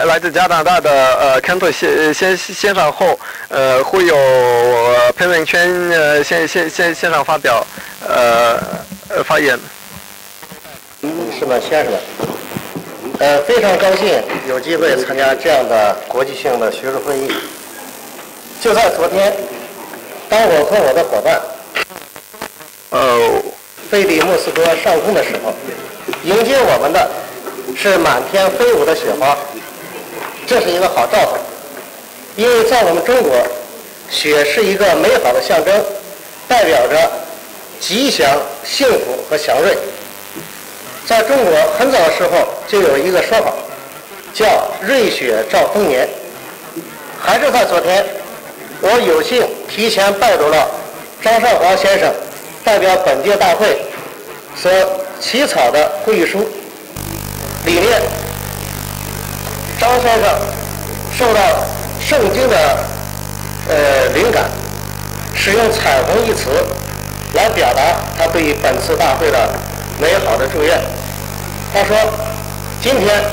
来来自加拿大的呃康特先先先生后，呃会有评论圈呃先先先先生发表呃呃发言。女士们、先生们，呃，非常高兴有机会参加这样的国际性的学术会议。就在昨天，当我和我的伙伴呃飞抵莫斯科上空的时候，迎接我们的是满天飞舞的雪花，这是一个好兆头，因为在我们中国，雪是一个美好的象征，代表着吉祥、幸福和祥瑞。在中国很早的时候就有一个说法，叫“瑞雪兆丰年”。还是在昨天，我有幸提前拜读了张少华先生代表本届大会所起草的会议书里面。张先生受到圣经的呃灵感，使用“彩虹”一词来表达他对于本次大会的美好的祝愿。他说：“今天，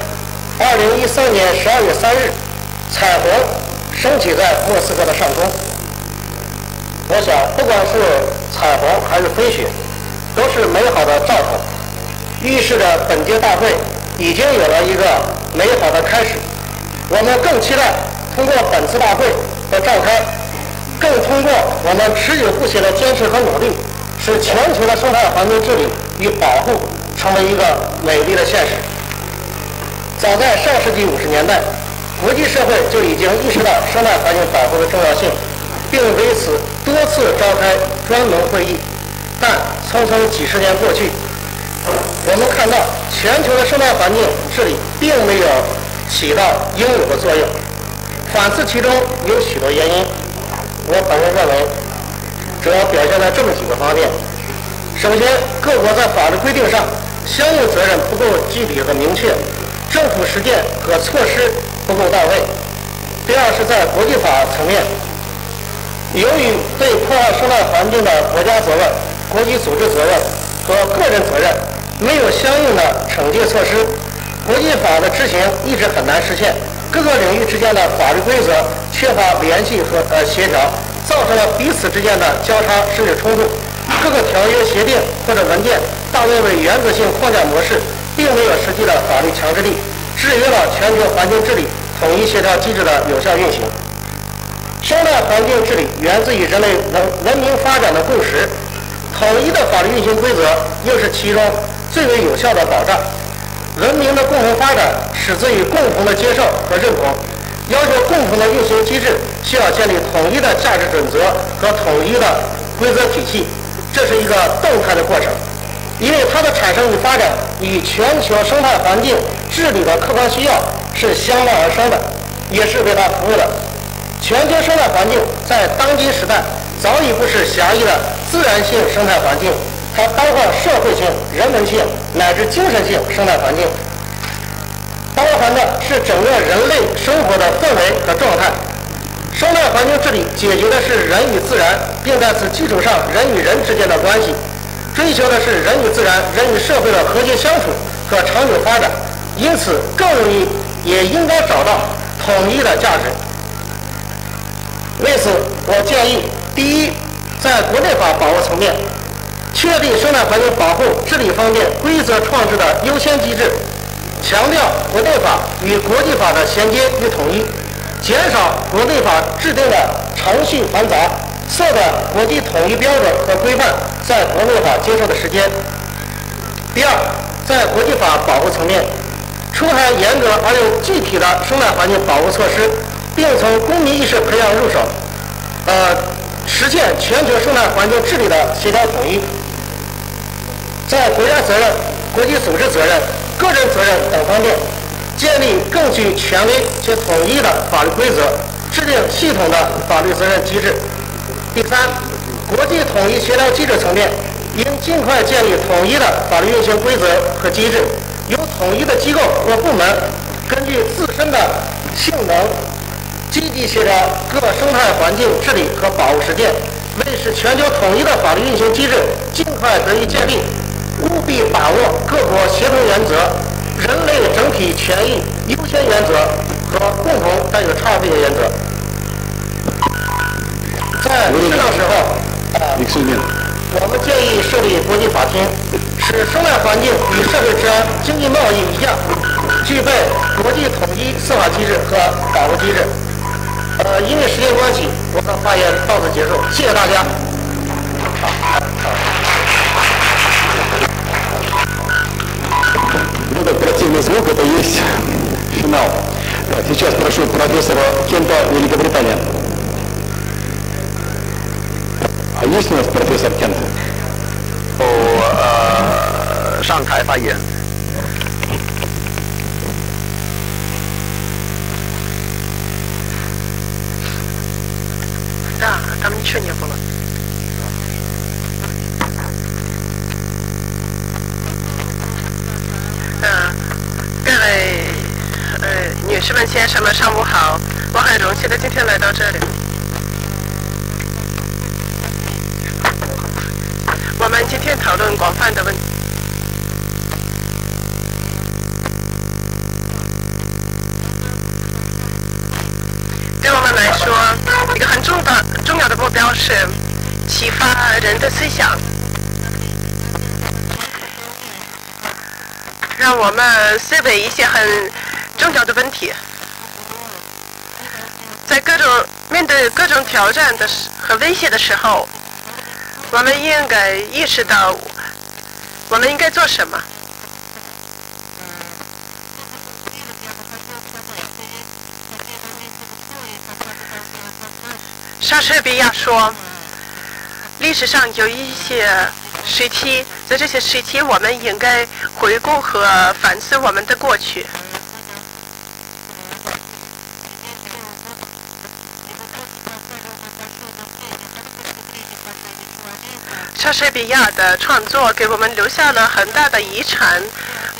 二零一三年十二月三日，彩虹升起在莫斯科的上空。我想，不管是彩虹还是飞雪，都是美好的兆头，预示着本届大会已经有了一个美好的开始。我们更期待通过本次大会的召开，更通过我们持久不懈的坚持和努力，使全球的生态环境治理与保护。”成为一个美丽的现实。早在上世纪五十年代，国际社会就已经意识到生态环境保护的重要性，并为此多次召开专门会议。但匆匆几十年过去，我们看到全球的生态环境治理并没有起到应有的作用。反思其中有许多原因，我本人认为，主要表现在这么几个方面。首先，各国在法律规定上。相应责任不够具体和明确，政府实践和措施不够到位。第二是在国际法层面，由于对破坏生态环境的国家责任、国际组织责任和个人责任没有相应的惩戒措施，国际法的执行一直很难实现。各个领域之间的法律规则缺乏联系和呃协调，造成了彼此之间的交叉甚至冲突。各个条约、协定或者文件大多为原则性框架模式，并没有实际的法律强制力，制约了全球环境治理统一协调机制的有效运行。生态环境治理源自于人类文文明发展的共识，统一的法律运行规则又是其中最为有效的保障。文明的共同发展始自于共同的接受和认同，要求共同的运行机制需要建立统一的价值准则和统一的规则体系。这是一个动态的过程，因为它的产生与发展与全球生态环境治理的客观需要是相伴而生的，也是为它服务的。全球生态环境在当今时代早已不是狭义的自然性生态环境，它包括社会性、人文性乃至精神性生态环境，包含的是整个人类生活的氛围和状态。生态环境治理解决的是人与自然，并在此基础上人与人之间的关系，追求的是人与自然、人与社会的和谐相处和长久发展，因此更容易也应该找到统一的价值。为此，我建议：第一，在国内法把握层面，确立生态环境保护治理方面规则创制的优先机制，强调国内法与国际法的衔接与统一。减少国内法制定的程序繁杂，缩短国际统一标准和规范在国内法接受的时间。第二，在国际法保护层面，出台严格而又具体的生态环境保护措施，并从公民意识培养入手，呃，实现全球生态环境治理的协调统一。在国家责任、国际组织责任、个人责任等方面。建立更具权威且统一的法律规则，制定系统的法律责任机制。第三，国际统一协调机制层面，应尽快建立统一的法律运行规则和机制，由统一的机构或部门根据自身的性能，积极协调各生态环境治理和保护实践，为使全球统一的法律运行机制尽快得以建立，把握各国协同原则。人类整体权益优先原则、和共同占有差别原则。在适当时候，啊，我们建议设立国际法庭，使生态环境与社会治安、经济贸易一样，具备国际统一司法机制和保护机制。呃，因为时间关系，我的发言到此结束，谢谢大家。этот противный звук, это есть финал. Так, сейчас прошу профессора Кента, Великобритания. А есть у нас профессор Кент? О, э, Шанхай Файен. Да, там ничего не было. 女士们、先生们，上午好！我很荣幸的今天来到这里。我们今天讨论广泛的问题。对我们来说，一个很重的重要的目标是启发人的思想，让我们思维一些很重要的问题，在各种面对各种挑战的时和威胁的时候，我们应该意识到我们应该做什么。莎士比亚说：“历史上有一些时期，在这些时期，我们应该回顾和反思我们的过去。”莎士比亚的创作给我们留下了很大的遗产，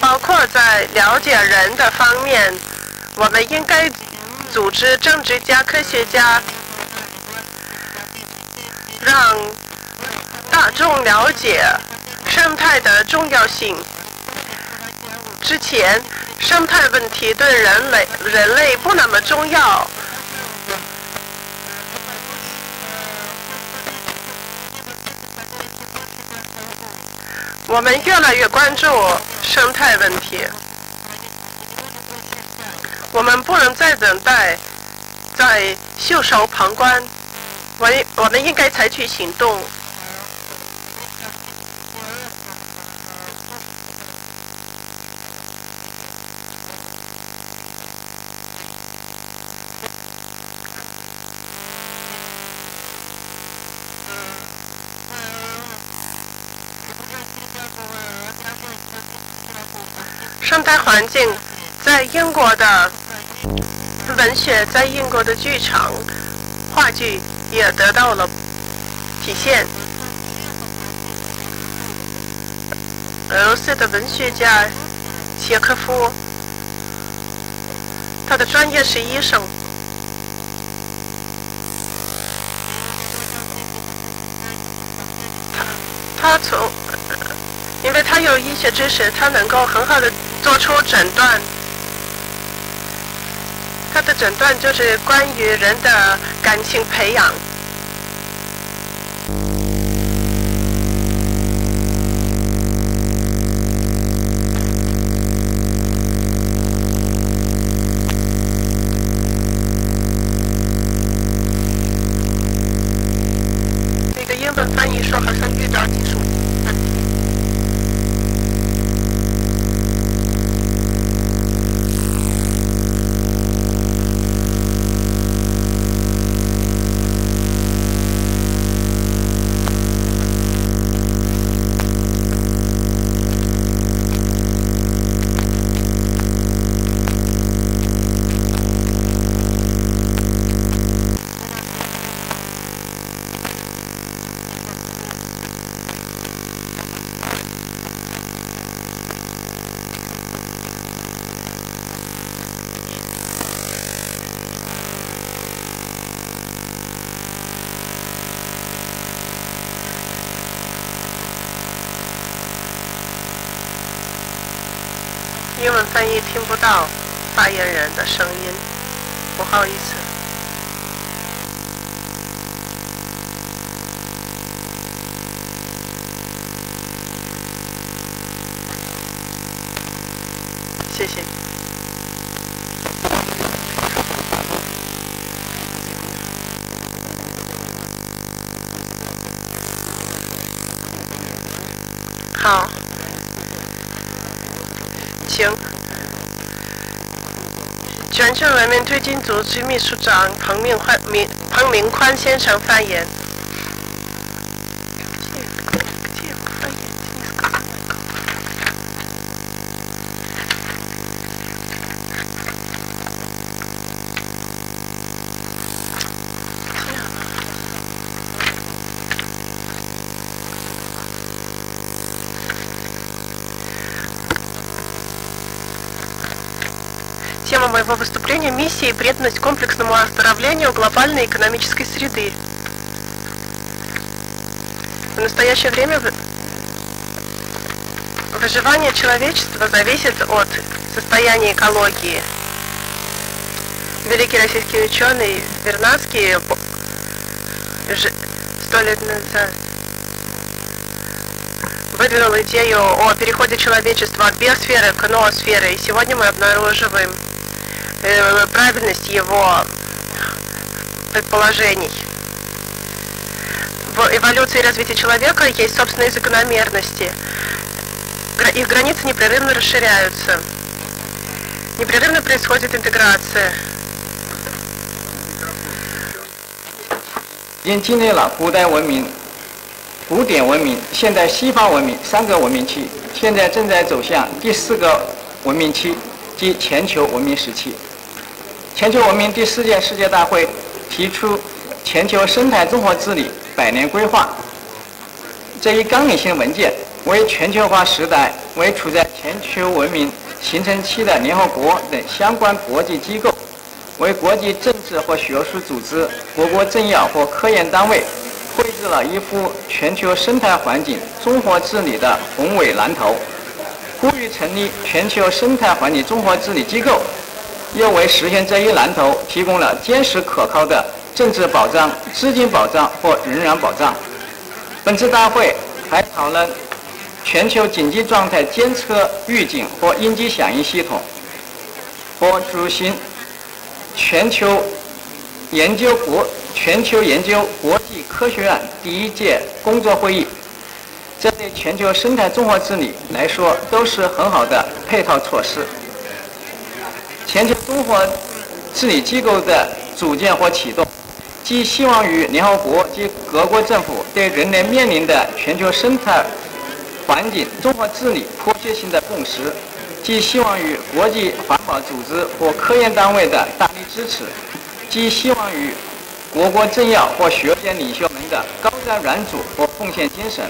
包括在了解人的方面，我们应该组织政治家、科学家。让大众了解生态的重要性。之前，生态问题对人类人类不那么重要。我们越来越关注生态问题。我们不能再等待，在袖手旁观。我我们应该采取行动。生态环境在英国的文学，在英国的剧场、话剧。也得到了体现。俄罗斯的文学家契科夫，他的专业是医生，他从，因为他有医学知识，他能够很好的做出诊断。他的诊断就是关于人的感情培养。不到发言人的声音。不好意思。谢谢。好，请全球人民推进组织秘书长彭明宽、明彭明宽先生发言。Тема моего выступления – миссия и преданность комплексному оздоровлению глобальной экономической среды. В настоящее время вы- выживание человечества зависит от состояния экологии. Великий российский ученый Вернадский сто лет назад выдвинул идею о переходе человечества от биосферы к ноосфере, и сегодня мы обнаруживаем э, правильность его предположений. В эволюции и развитии человека есть собственные закономерности. Гра- Их границы непрерывно расширяются. Непрерывно происходит интеграция. 已经经历了古代文明、古典文明、现代西方文明三个文明期，现在正在走向第四个文明期， 即全球文明时期。全球文明第四届世界大会提出全球生态综合治理百年规划这一纲领性文件，为全球化时代、为处在全球文明形成期的联合国等相关国际机构。为国际政治或学术组织、国国政要或科研单位绘制了一幅全球生态环境综合治理的宏伟蓝图，呼吁成立全球生态环境综合治理机构，又为实现这一蓝图提供了坚实可靠的政治保障、资金保障或人员保障。本次大会还讨论全球紧急状态监测预警或应急响应系统，或举行全球研究国全球研究国际科学院第一届工作会议，这对全球生态综合治理来说都是很好的配套措施。全球综合治理机构的组建或启动，寄希望于联合国及各国政府对人类面临的全球生态环境综合治理迫切性的共识，寄希望于国际环保组织或科研单位的大力支持，寄希望于国国政要或学界领袖们的高瞻远瞩或奉献精神，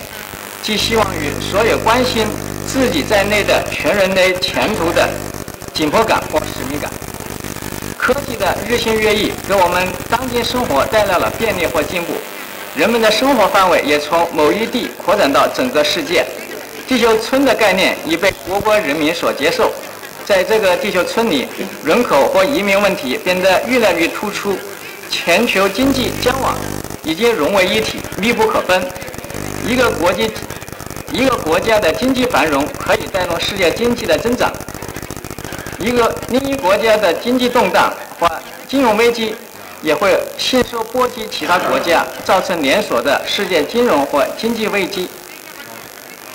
寄希望于所有关心自己在内的全人类前途的紧迫感或使命感。科技的日新月异给我们当今生活带来了便利或进步，人们的生活范围也从某一地扩展到整个世界。地球村的概念已被各国人民所接受，在这个地球村里，人口或移民问题变得越来越突出，全球经济交往已经融为一体，密不可分。一个国际、一个国家的经济繁荣可以带动世界经济的增长，一个另一国家的经济动荡或金融危机也会迅速波及其他国家，造成连锁的世界金融或经济危机。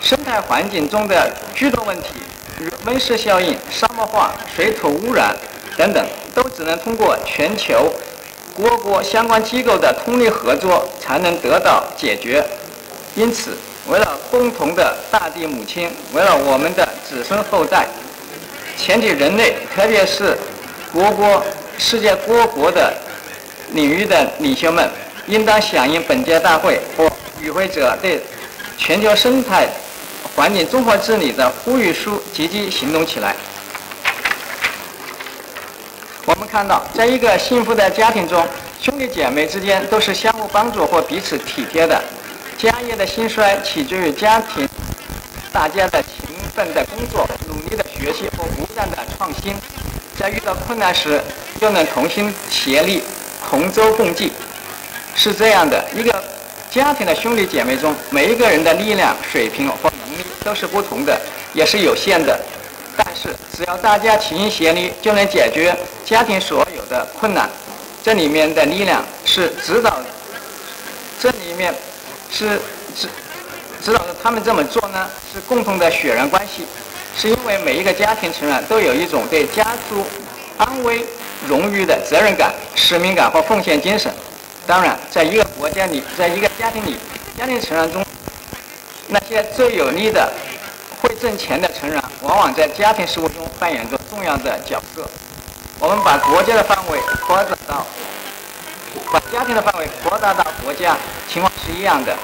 生态环境中的诸多问题，如温室效应、沙漠化、水土污染等等，都只能通过全球各国相关机构的通力合作才能得到解决。因此，为了共同的大地母亲，为了我们的子孙后代，全体人类，特别是各国、世界各国的领域的领袖们，应当响应本届大会或与会者对全球生态环境综合治理的呼吁书，积极行动起来。我们看到，在一个幸福的家庭中，兄弟姐妹之间都是相互帮助或彼此体贴的。家业的兴衰取决于家庭大家的勤奋的工作、努力的学习和不断的创新。在遇到困难时又能同心协力、同舟共济。是这样的，一个家庭的兄弟姐妹中，每一个人的力量、水平或能力都是不同的，也是有限的。但是只要大家齐心协力，就能解决家庭所有的困难。这里面的力量是指导，这里面是指指导着他们这么做呢，是共同的血缘关系，是因为每一个家庭成员都有一种对家族安危、荣誉的责任感、使命感和奉献精神。当然，在一个国家里，在一个家庭里，家庭成员中，那些最有力的、会挣钱的成员，往往在家庭事务中扮演着重要的角色。我们把国家的范围扩展到，把家庭的范围扩大到国家，情况是一样的。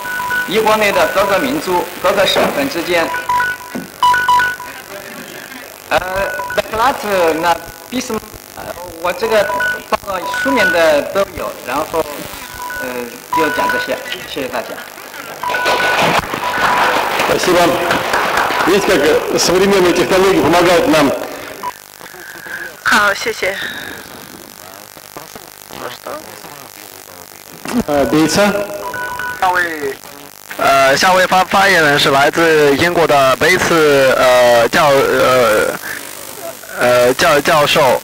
一国内的各个民族、各个省份之间，呃，那普拉特那比什么？呃，我这个报告书面的都有，然后。呃，就讲这些，谢谢大家。Спасибо. Видите, как современные технологии помогают нам 好，谢谢。 呃，李车。下位。呃，下位发发言人是来自英国的贝茨呃教呃呃教教授，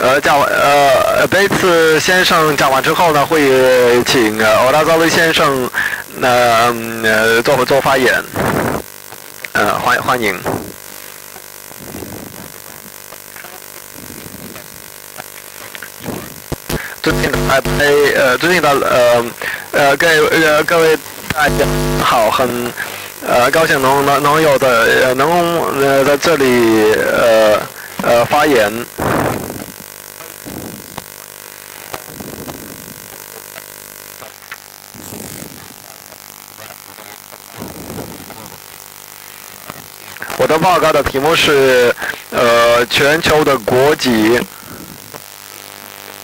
呃讲呃贝茨先生讲完之后呢，会请欧拉扎威先生那、呃、做做发言，呃欢欢迎。尊敬的台北呃尊敬的呃呃各位呃各位大家好，很呃高兴能能能有的呃能呃在这里呃呃发言。我的报告的题目是呃全球的国籍。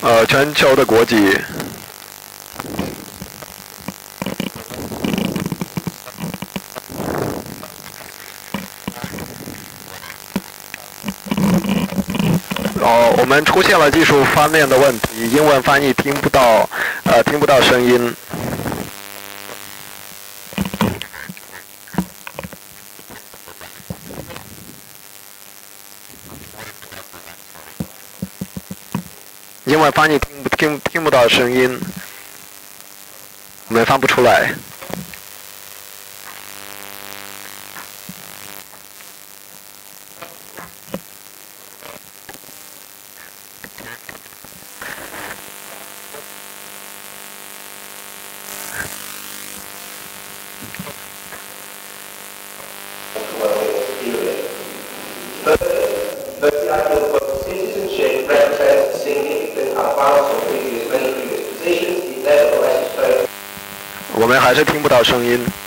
呃，全球的国籍。哦，我们出现了技术方面的问题，英文翻译听不到，呃，听不到声音。因为翻译听听听不到声音，我们翻不出来。不到声音。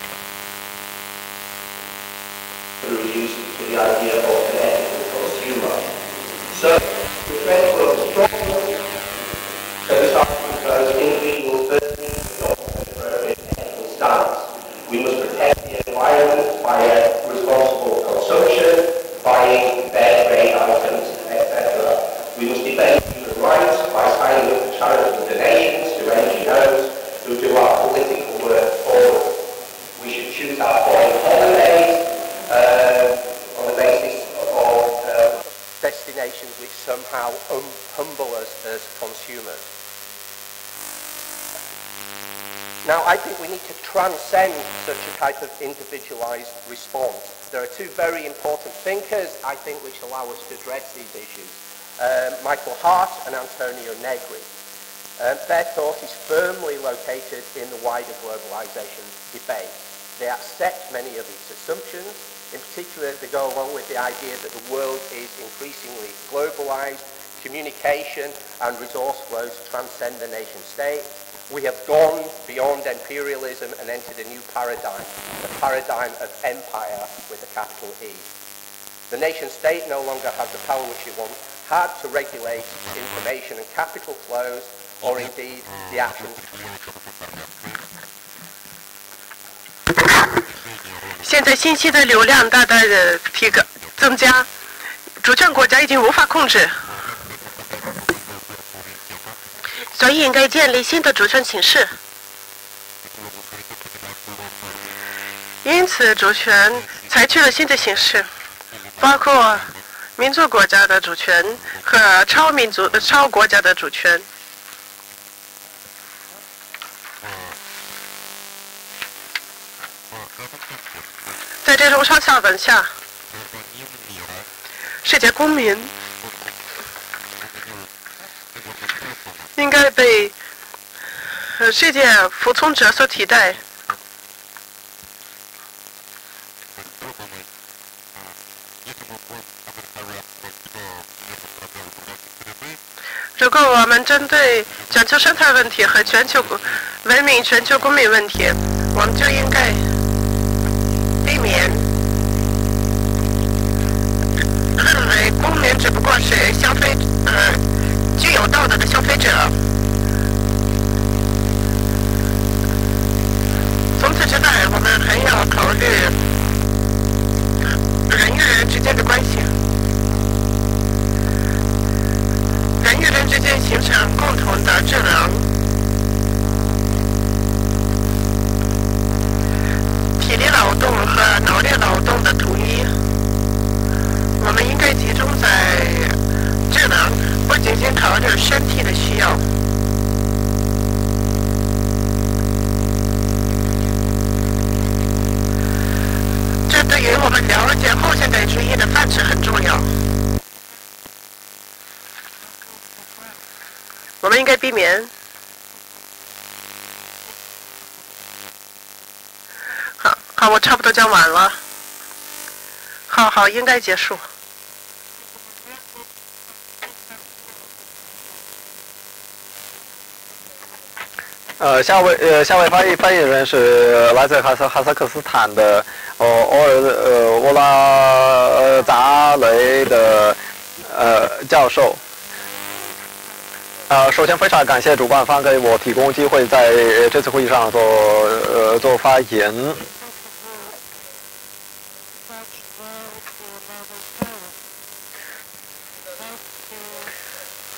Very important thinkers, I think, which allow us to address these issues. Um, Michael Hart and Antonio Negri. Um, their thought is firmly located in the wider globalization debate. They accept many of its assumptions. In particular, they go along with the idea that the world is increasingly globalized, communication and resource flows transcend the nation state. We have gone beyond imperialism and entered a new paradigm, the paradigm of empire with a capital E. The nation state no longer has the power which it once had to regulate information and capital flows, or indeed the actions 现在信息的流量大大的提高增加，主权国家已经无法控制。 所以应该建立新的主权形式。因此，主权采取了新的形式，包括民族国家的主权和超民族、超国家的主权。在这种上下文下，世界公民应该被呃世界服从者所替代。如果我们针对全球生态问题和全球文明、全球公民问题，我们就应该避免认为公民只不过是消费呃具有道德的消费者。除此之外，我们还要考虑人与人之间的关系。人与人之间形成共同的智能、体力劳动和脑力劳动的统一。我们应该集中在智能，不仅仅考虑身体的需要。这对于我们了解后现代主义的范式很重要。我们应该避免。好，好，我差不多讲完了。好好，应该结束。呃，下位呃下位发言发言人是来自哈萨哈萨克斯坦的哦欧尔呃沃拉呃扎雷的呃教授。呃，首先非常感谢主办方给我提供机会在这次会议上做呃做发言。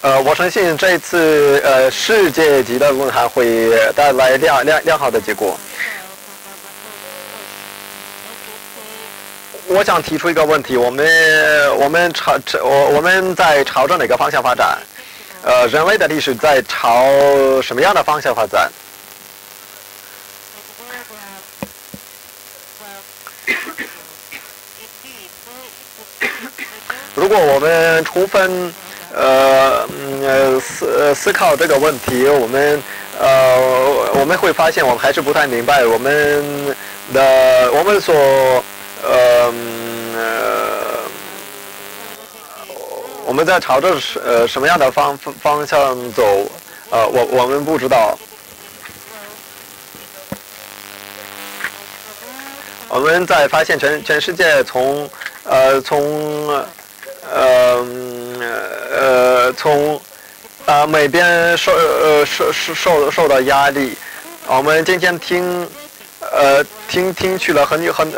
呃，我相信这次呃世界级的论坛会带来良良良好的结果。我想提出一个问题：我们我们朝我我们在朝着哪个方向发展？呃，人类的历史在朝什么样的方向发展？如果我们充分呃思思考这个问题，我们呃我们会发现，我们还是不太明白我们的我们所呃我们在朝着什呃什么样的方方向走？呃，我我们不知道。我们在发现全全世界从呃从呃呃从啊每边受呃受受受受到压力。我们今天听呃听听去了很有很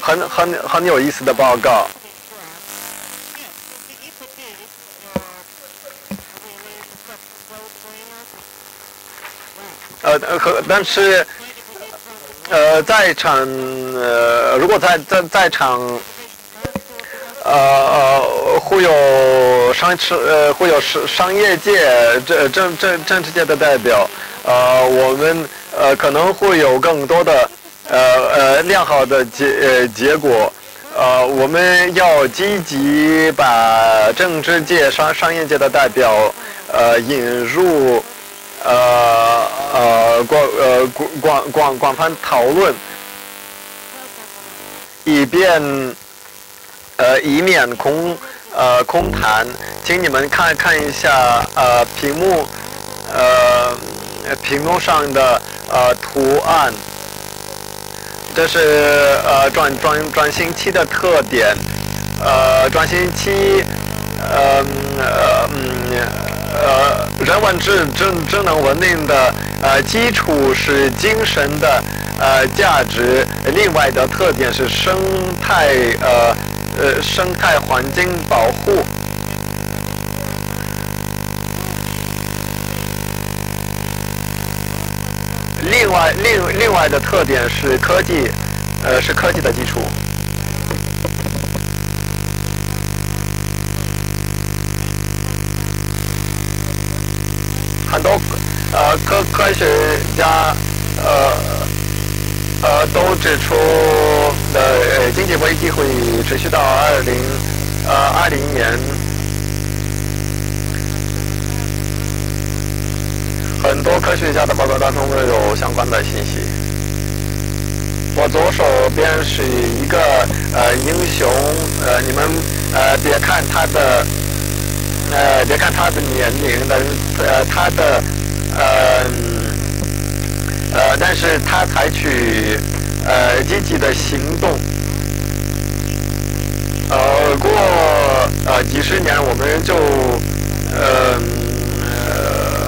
很很很有意思的报告。呃和但是呃在场呃如果在在在场呃呃会有商吃呃会有商商业界政政政政治界的代表呃我们呃可能会有更多的呃呃良好的结呃结果呃我们要积极把政治界商商业界的代表呃引入。呃呃广呃广广广广泛讨论，以便呃以免空呃空谈，请你们看看一下呃屏幕呃屏幕上的呃图案，这是呃转转转型期的特点，呃转型期呃呃嗯。呃，人文智智智能文明的呃基础是精神的呃价值，另外的特点是生态呃呃生态环境保护。另外另另外的特点是科技呃是科技的基础。很多呃科科学家呃呃都指出呃经济危机会持续到二零呃二零年，很多科学家的报告当中都有相关的信息。我左手边是一个呃英雄，呃你们呃别看他的。呃，别看他的年龄，但是呃，他的呃呃，但是他采取呃积极的行动。呃，过呃几十年，我们就呃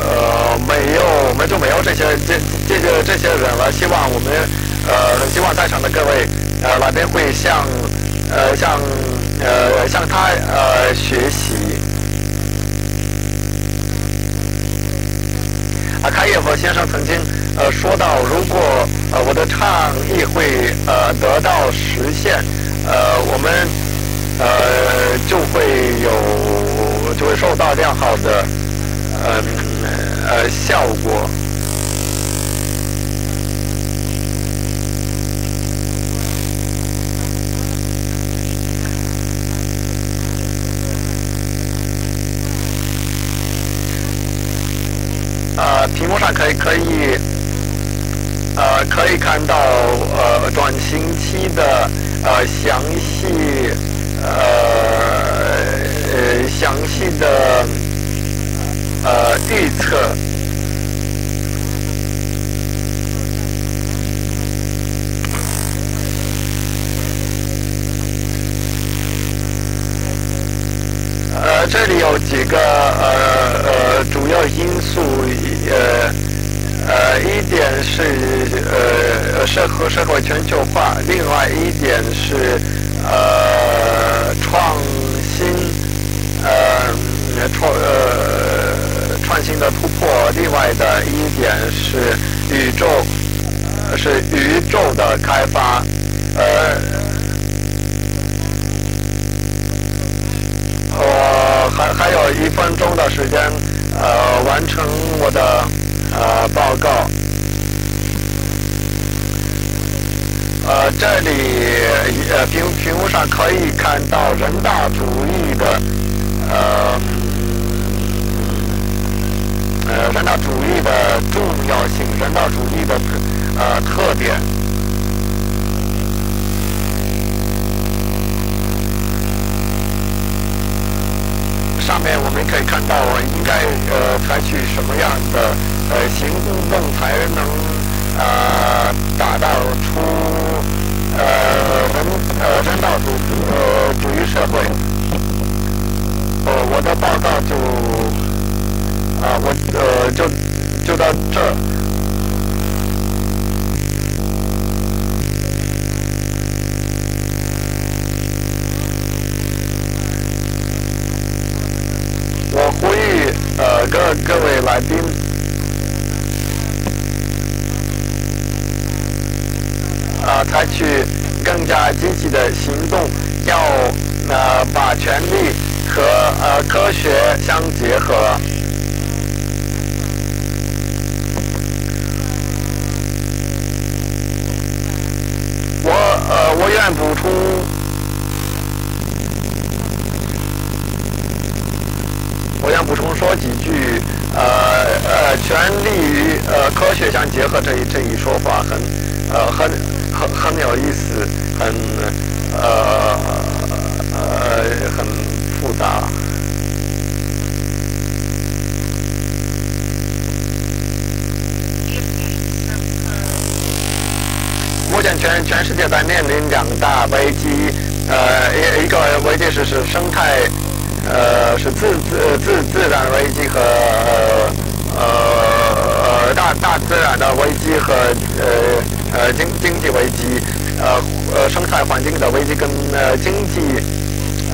呃没有，我们就没有这些这这个这些人了。希望我们呃，希望在场的各位呃来宾会向呃向呃向他呃学习。啊，开耶夫先生曾经呃说到，如果呃我的倡议会呃得到实现，呃我们呃就会有就会受到良好的呃呃效果。屏幕上可以可以，呃，可以看到呃转型期的呃详细呃呃详细的呃预测。呃，这里有几个呃呃主要因素，呃呃，一点是呃社会社会全球化，另外一点是呃创新，呃创呃创新的突破，另外的一点是宇宙，是宇宙的开发，呃。我还还有一分钟的时间，呃，完成我的呃报告。呃，这里呃屏屏幕上可以看到人道主义的呃呃人道主义的重要性，人道主义的呃特点。上面我可以看到，我应该呃采取什么样的呃行动才能啊达到出呃人呃人道主呃主义社会。呃，我的报告就啊我呃就就到这儿来宾啊采取更加积极的行动，要呃把权力和呃科学相结合。我呃我愿补充。我想补充说几句，呃呃，全力与呃科学相结合这一这一说法很呃很很很有意思，很呃呃很复杂。目前全全世界在面临两大危机，呃一一个危机是是生态。呃，是自自自自然危机和呃呃呃大大自然的危机和呃呃经经济危机，呃呃生态环境的危机跟呃经济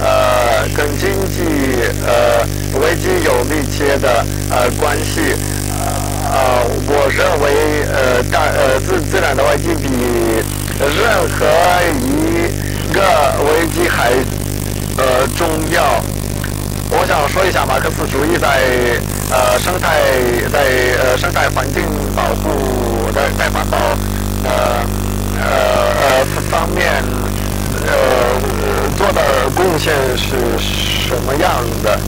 呃跟经济呃危机有密切的呃关系。呃，我认为呃大呃自自然的危机比任何一个危机还呃重要。我想说一下马克思主义在呃生态在呃生态环境保护在在环保呃呃呃方面呃做的贡献是什么样的？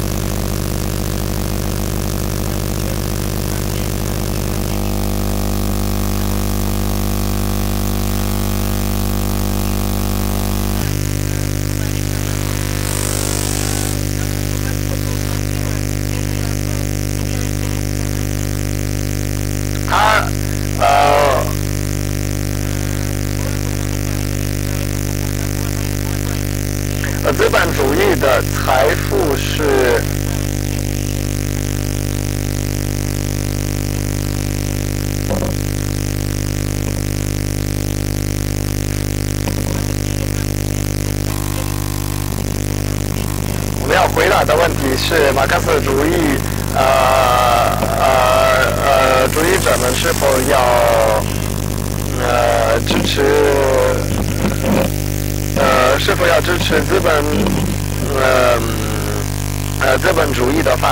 资本主义的发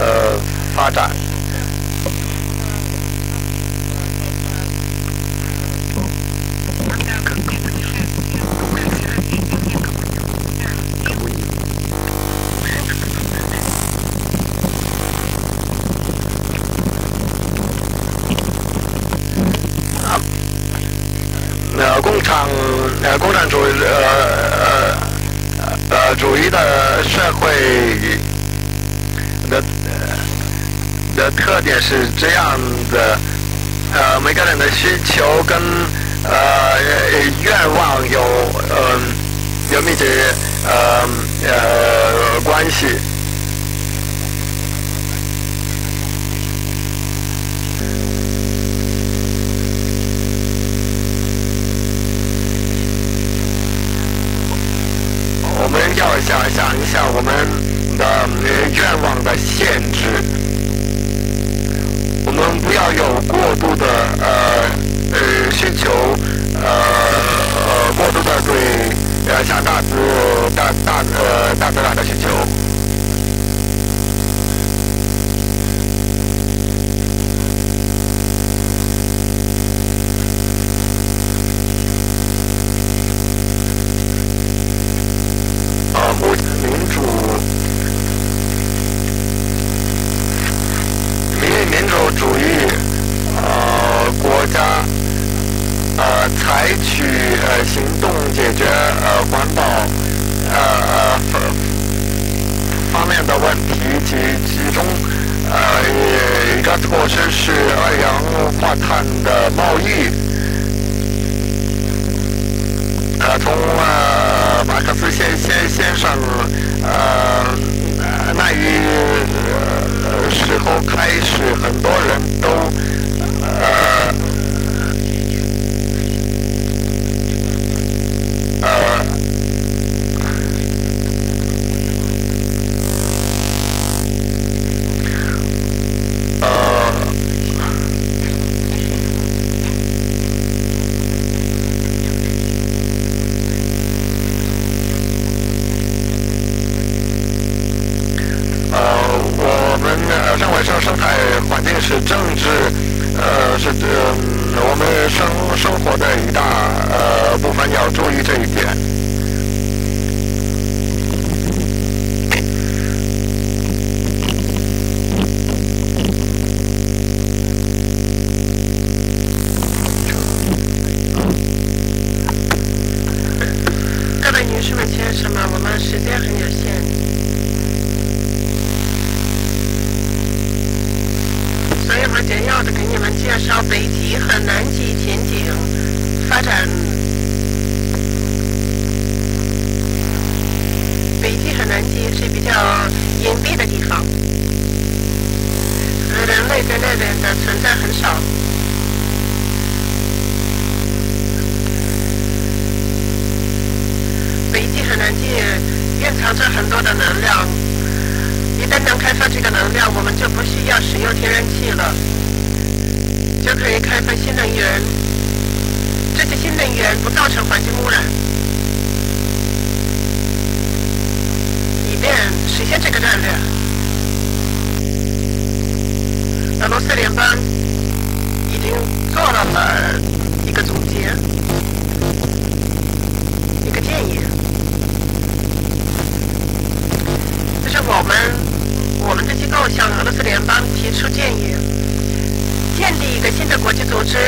呃发展？特点是这样的，呃，每个人的需求跟呃愿望有呃有密切呃呃关系。向大哥大大哥大自然的需求。介绍北极和南极前景发展。北极和南极是比较隐蔽的地方，人类在那边的存在很少。北极和南极蕴藏着很多的能量，一旦能开发这个能量，我们就不需要使用天然气了，就可以开发新能源，这些新能源不造成环境污染。以便实现这个战略。俄罗斯联邦已经做了一个总结，一个建议。这是我们我们的机构向俄罗斯联邦提出建议。建立一个新的国际组织、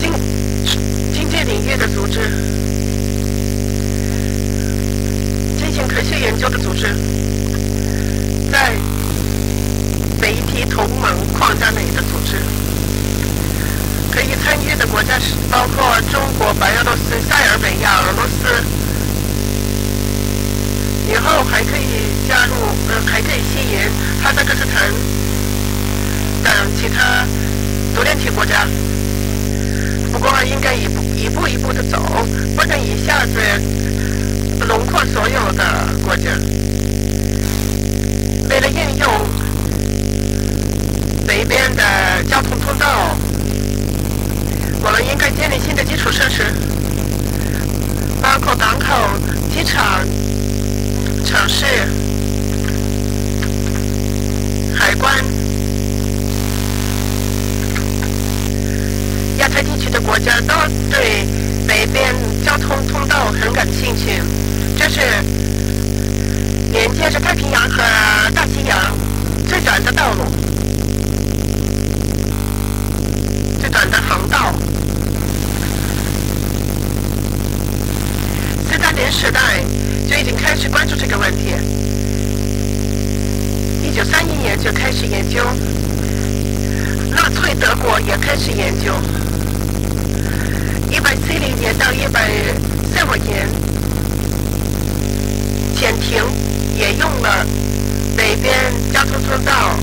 经经济领域的组织、进行科学研究的组织，在北体同盟框架内的组织，可以参与的国家是包括中国、白俄罗斯、塞尔维亚、俄罗斯。以后还可以加入，呃，还可以吸引。哈萨克斯坦等其他独联体国家。不过应该一步一步一步的走，不能一下子笼括所有的国家。为了应用北边的交通通道，我们应该建立新的基础设施，包括港口、机场。城市、海关、家都对北边交通通道很感兴趣。这是连接着太平洋和大西洋最短的道路，最短的航道。斯大林时代。就已经开始关注这个问题。一九三一年就开始研究，纳粹德国也开始研究。一八七零年到一八四五年，潜艇也用了北边交通通道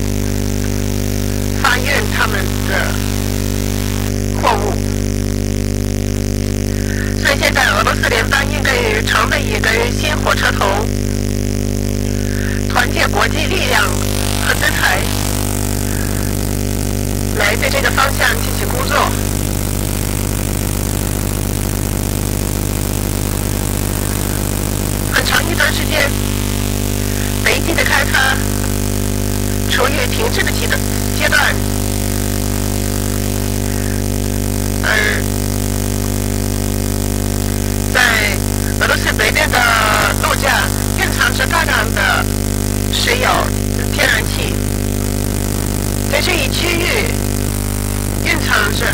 发运他们的货物。所以现在俄罗斯联邦应该成为一根新火车头，团结国际力量和资财，来在这个方向进行工作。很长一段时间，北极的开发处于停滞的阶段阶段，而。在俄罗斯北边的陆架蕴藏着大量的石油、天然气，在这一区域蕴藏着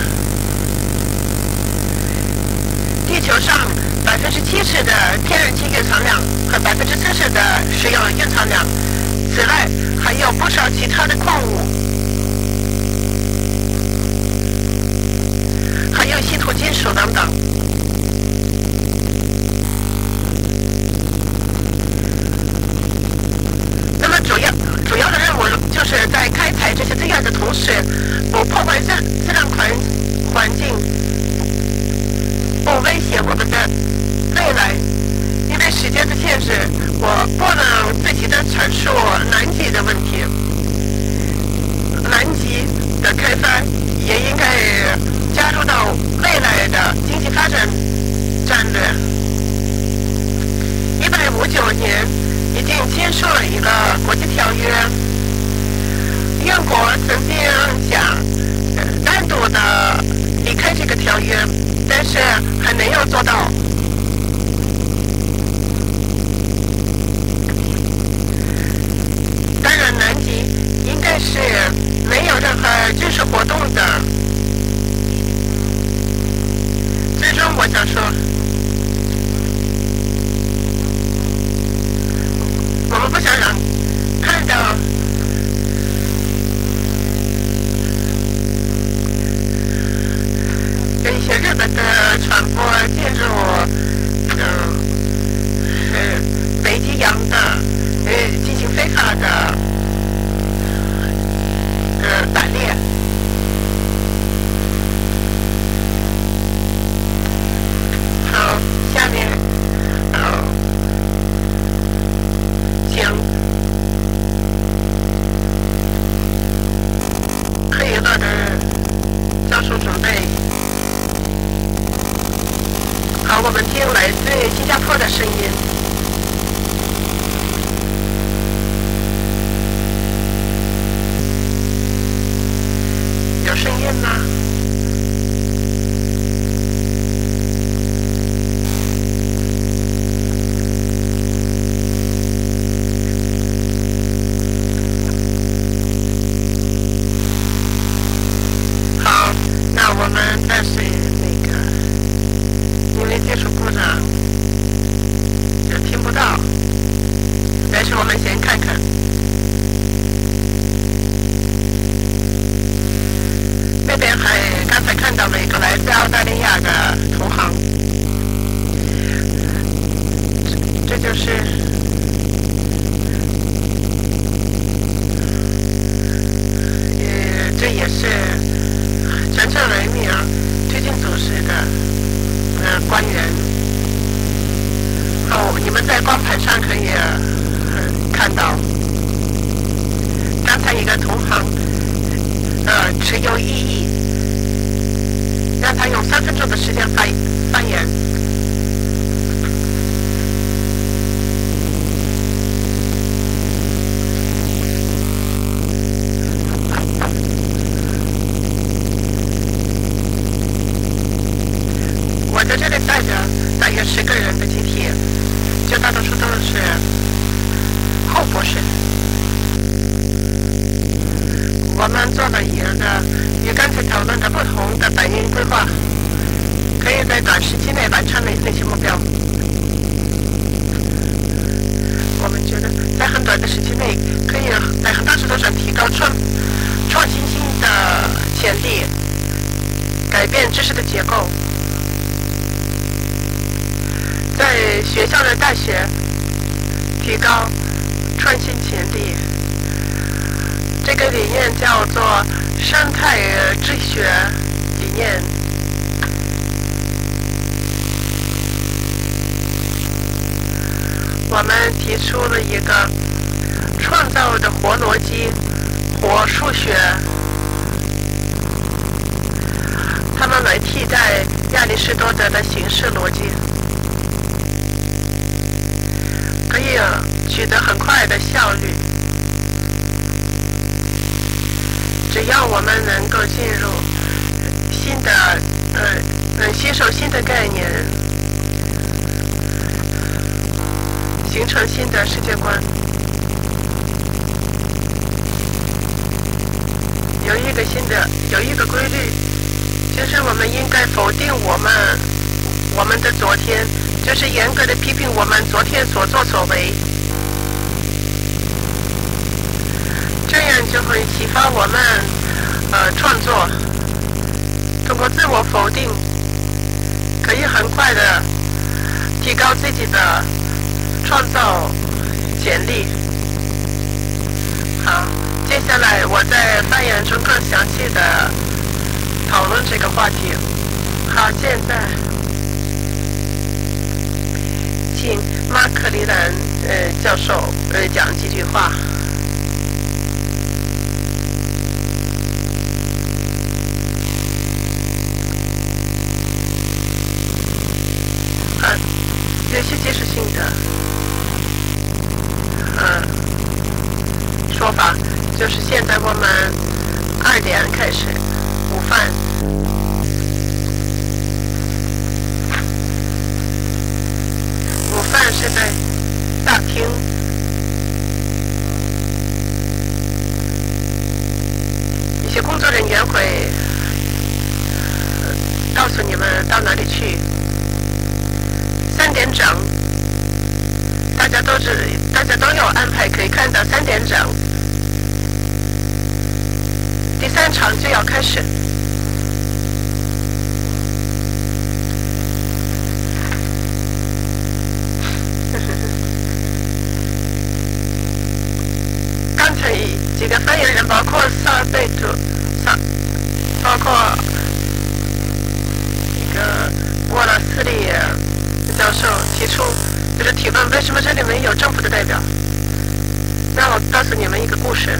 地球上百分之七十的天然气蕴藏量和百分之四十的石油蕴藏量。此外，还有不少其他的矿物，还有稀土金属等等。那么主要主要的任务就是在开采这些资源的同时，不破坏自自然环环境，我们的未来。因为时间的限制，我不能自己的阐述南极的问题。南极的开发也应该加入到未来的经济发展战略。一百五九年。已经签署了一个国际条约，创创新性的潜力，改变知识的结构，在学校的大学提高创新潜力。这个理念叫做生态治学理念。我们提出了一个创造的活逻辑、我数学，他们来替代亚里士多德的形式逻辑，可以取得很快的效率。只要我们能够进入新的呃，能吸收新的概念，形成新的世界观，有一个新的有一个规律，就是我们应该否定我们我们的昨天，就是严格的批评我们昨天所作所为。这样就会启发我们，呃，创作。通过自我否定，可以很快的提高自己的创造潜力。接下来我在发言中更详细的讨论这个话题。好，现在请马克里兰呃教授呃讲几句话。有些技术性的，就是现在我们二点开始午饭，午饭是在大厅，一些工作人员会告诉你们到哪里去。三点整，大家都是大家都有安排，可以看到三点整，第三场就要开始。刚才几个发言人，包括萨贝图，萨，包括一个沃拉斯利。教授提出就是提问：为什么这里没有政府的代表？那我告诉你们一个故事。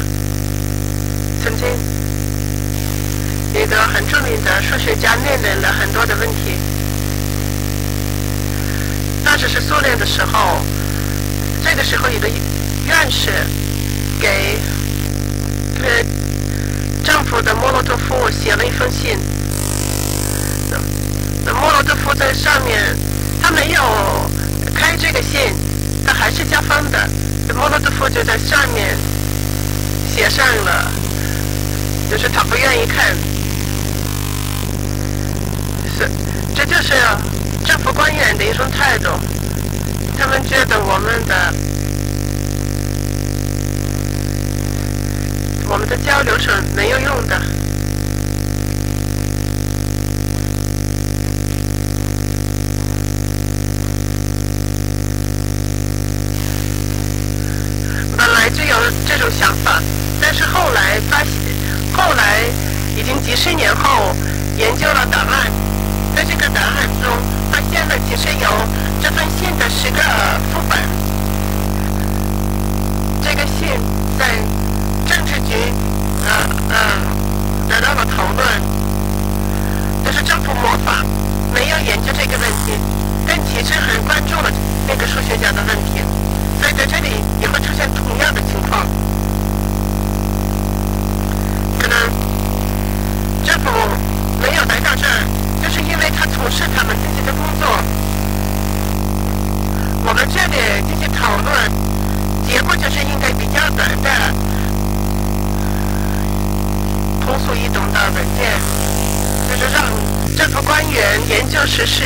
曾经，一个很著名的数学家面临了很多的问题。当时是苏联的时候，这个时候一个院士给呃政府的莫洛托夫写了一封信。那莫洛托夫在上面。他没有开这个信，他还是加方的。莫洛托夫就在上面写上了，就是他不愿意看。这就是政府官员的一种态度。他们觉得我们的我们的交流是没有用的。本来就有这种想法，但是后来发现，后来已经几十年后研究了答案，在这个答案中发现了其实有这封信的十个副本。这个信在政治局，呃呃得到了讨论，但是政府模仿没有研究这个问题，但其实很关注了那个数学家的问题。所以在这里也会出现同样的情况，是他们自己的工作。我们这里进行讨论，结果就是应该比较短的、通俗易懂的文件，就是让政府官员研究实施，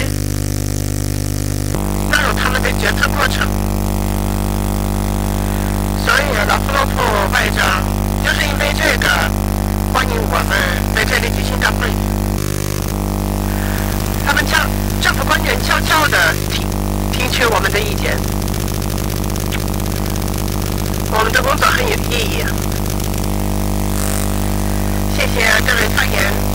听我们的意见。我们的工作很有意义。谢谢各位发言。